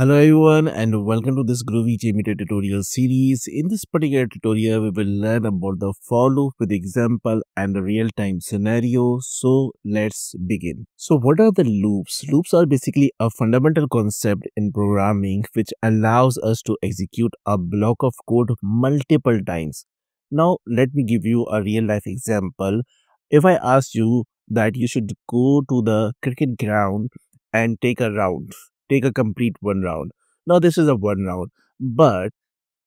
Hello everyone and welcome to this Groovy JMeter tutorial series. In this particular tutorial, we will learn about the for loop with example and real-time scenario. So let's begin. So what are the loops? Loops are basically a fundamental concept in programming which allows us to execute a block of code multiple times. Now let me give you a real life example. If I ask you that you should go to the cricket ground and take a round take a complete one round. Now this is a one round, but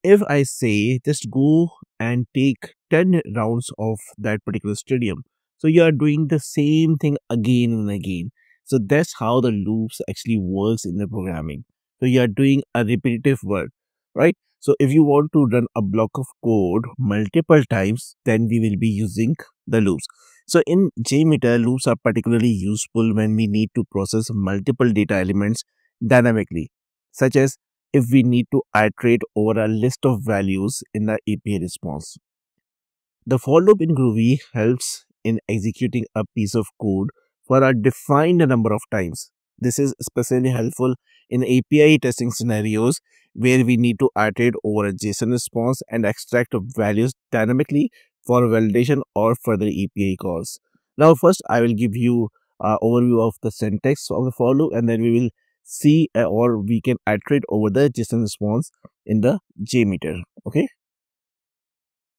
if I say just go and take 10 rounds of that particular stadium, so you are doing the same thing again and again. So that's how the loops actually works in the programming. So you are doing a repetitive work, right? So if you want to run a block of code multiple times, then we will be using the loops. So in JMeter, loops are particularly useful when we need to process multiple data elements dynamically, such as if we need to iterate over a list of values in the API response. The for loop in Groovy helps in executing a piece of code for a defined number of times. This is especially helpful in API testing scenarios where we need to iterate over a JSON response and extract values dynamically for validation or further API calls. Now, first, I will give you an overview of the syntax of the for loop and then we will see or we can iterate over the JSON response in the JMeter. Okay.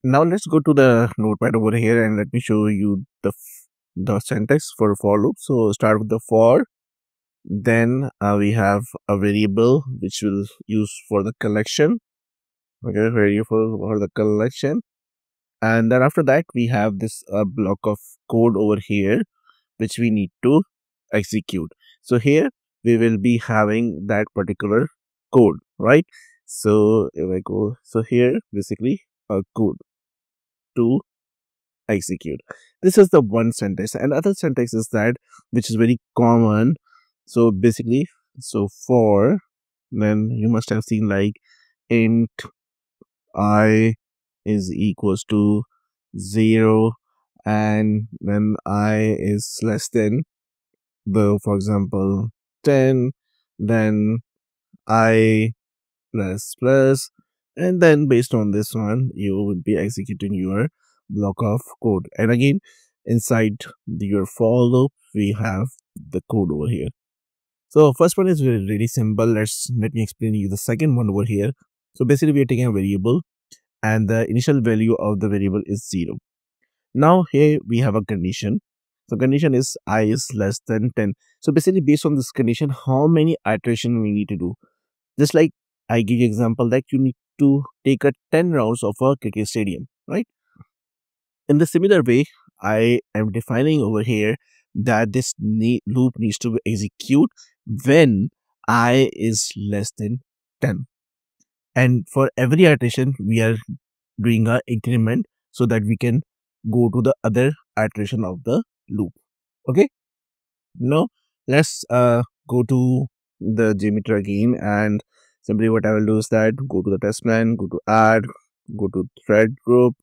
Now let's go to the notepad over here and let me show you the the syntax for for loop. So start with the for, then uh, we have a variable which will use for the collection. Okay, variable for the collection, and then after that we have this uh, block of code over here which we need to execute. So here we will be having that particular code, right? So if I go, so here basically a code to execute. This is the one syntax. And other syntax is that which is very common. So basically, so for then you must have seen like int i is equals to 0 and then i is less than the for example 10 then i plus plus and then based on this one you will be executing your block of code. And again inside your for loop we have the code over here. So first one is really simple. Let's let me explain you the second one over here. So basically we are taking a variable and the initial value of the variable is zero. Now here we have a condition so condition is i is less than 10. So basically based on this condition, how many iteration we need to do. Just like I give you example that you need to take a 10 rounds of a cricket stadium, right? In the similar way, I am defining over here that this ne loop needs to execute when i is less than 10. And for every iteration, we are doing a increment so that we can go to the other iteration of the loop. Okay? Now let's uh go to the JMeter again and simply what I will do is that go to the test plan go to add go to thread group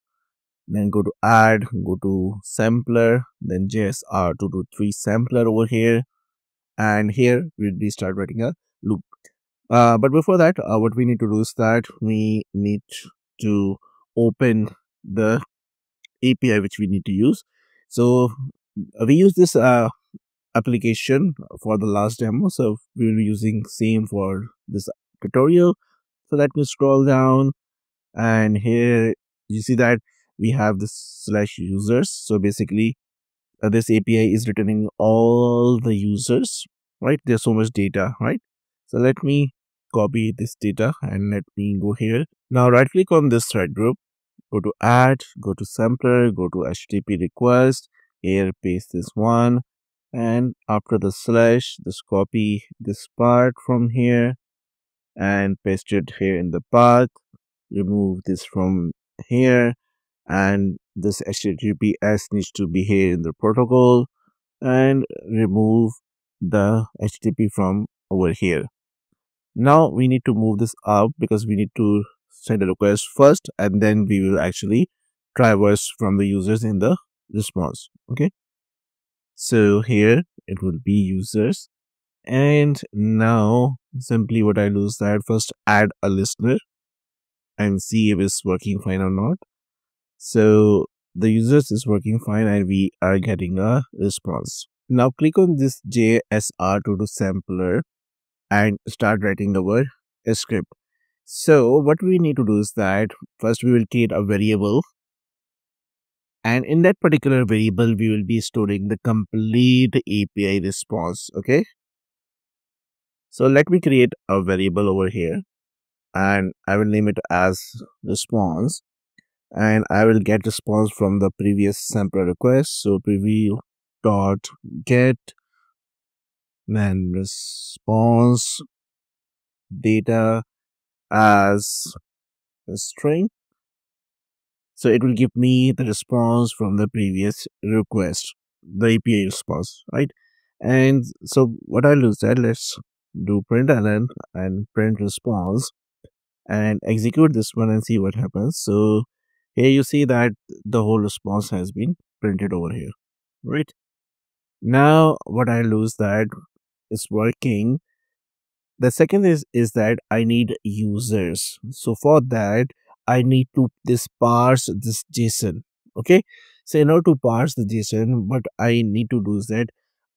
then go to add go to sampler then JSR223 sampler over here. And here we start writing a loop. Uh, but before that uh, what we need to do is that we need to open the API which we need to use. So we use this uh, application for the last demo. So we will be using same for this tutorial. So let me scroll down and here you see that we have this slash users. So basically uh, this api is returning all the users right? There's so much data right? So let me copy this data and let me go here. Now right click on this thread group. Go to add go to sampler go to http request here paste this one. And after the slash just copy this part from here and paste it here in the path remove this from here. And this https needs to be here in the protocol. And remove the http from over here. Now we need to move this up because we need to send a request first and then we will actually traverse from the users in the response okay so here it will be users And now simply what I do is that first add a listener and see if it's working fine or not. So the users is working fine and we are getting a response. Now click on this JSR223 sampler and start writing our script. So what we need to do is that first we will create a variable and in that particular variable we will be storing the complete API response okay? So let me create a variable over here and I will name it as response and I will get response from the previous sample request. So prev dot get then response data as a string so it will give me the response from the previous request, the API response, right? And so what I'll do is that let's do println and print response and execute this one and see what happens. So here you see that the whole response has been printed over here, right? Now what I'll do is that it's working. The second is, is that I need users. So for that, I need to this parse this JSON. Okay. So in order to parse the JSON, what I need to do is that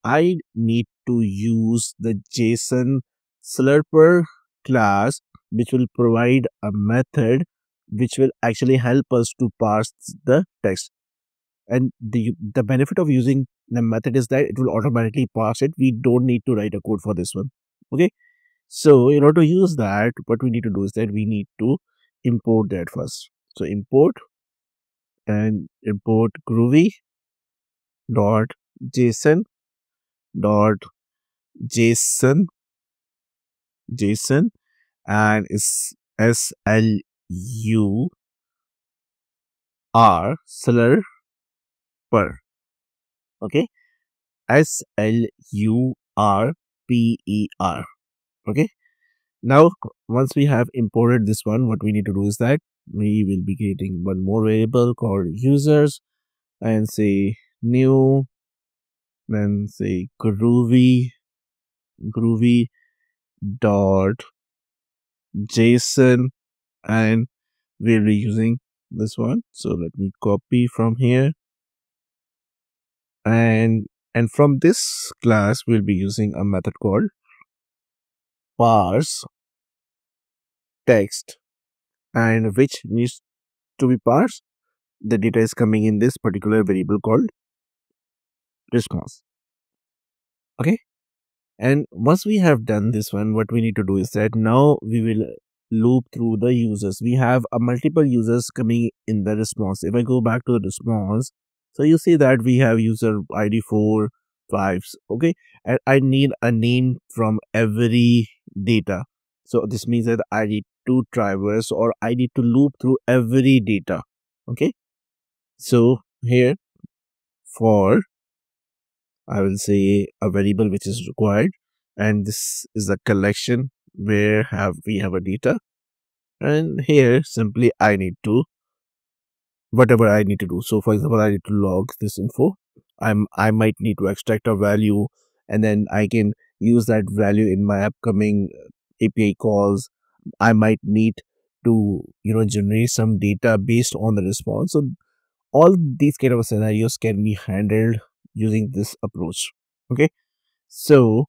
I need to use the JSON slurper class, which will provide a method which will actually help us to parse the text. And the the benefit of using the method is that it will automatically parse it. We don't need to write a code for this one. Okay. So in order to use that, what we need to do is that we need to import that first. So import and import groovy dot json dot json json and is s l u r slur per. Okay? S l u r p e r. Okay now, once we have imported this one, what we need to do is that we will be creating one more variable called users and say new, then say groovy, groovy dot json and we'll be using this one. So let me copy from here. And and from this class we'll be using a method called parse text and which needs to be parsed the data is coming in this particular variable called response. Okay? And once we have done this one what we need to do is that now we will loop through the users. We have a multiple users coming in the response. If i go back to the response so you see that we have user id 4 5s okay? And i need a name from every data. So this means that i need to traverse or I need to loop through every data. Okay. So here for I will say a variable which is required and this is a collection where have we have a data and here simply I need to whatever I need to do. So for example, I need to log this info. I'm I might need to extract a value and then I can use that value in my upcoming uh, API calls I might need to, you know, generate some data based on the response. So all these kind of scenarios can be handled using this approach. Okay. So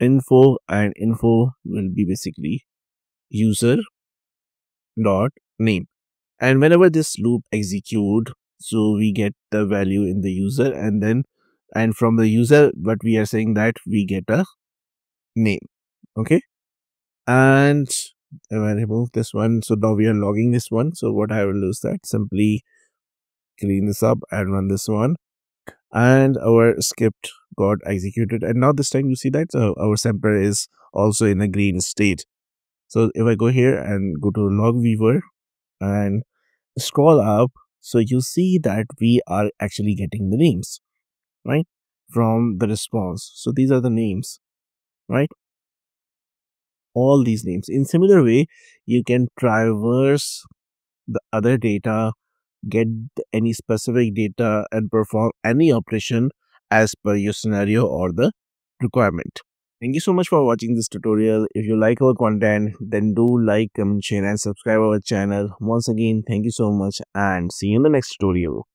info and info will be basically user dot name. And whenever this loop execute, so we get the value in the user and then and from the user what we are saying that we get a name okay and if I remove this one, so now we are logging this one. So what I will do is that simply clean this up and run this one. And our script got executed. And now this time you see that uh, our sampler is also in a green state. So if i go here and go to log viewer and scroll up so you see that we are actually getting the names right from the response. So these are the names right all these names. In similar way, you can traverse the other data, get any specific data and perform any operation as per your scenario or the requirement. Thank you so much for watching this tutorial. If you like our content, then do like, comment, share and subscribe our channel. Once again, thank you so much and see you in the next tutorial.